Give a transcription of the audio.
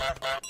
Bye.